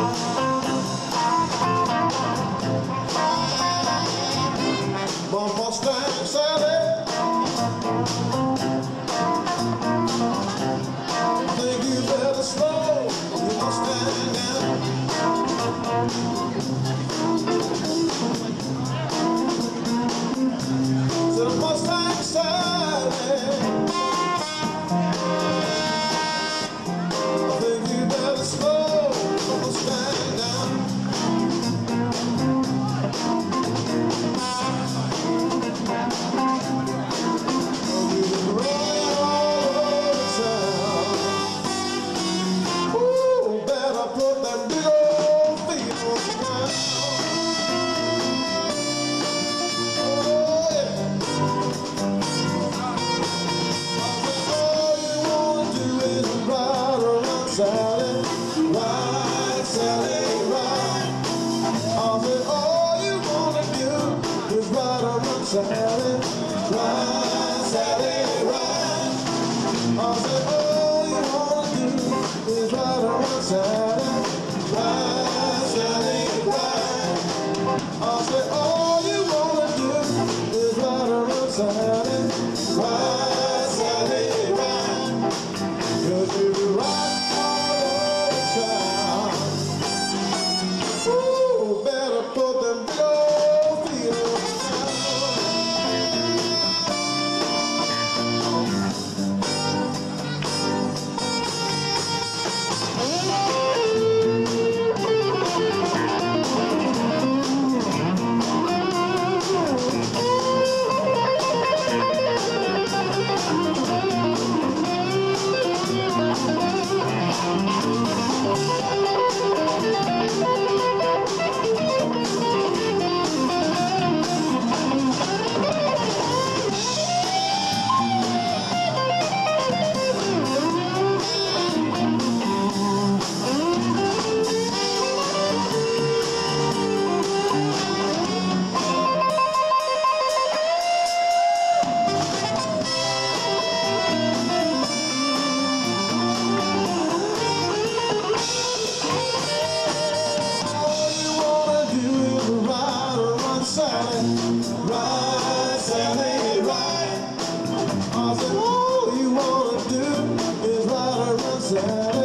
Bye. Sally, run, Sally, run. I said, all you wanna do is ride on Sally. myself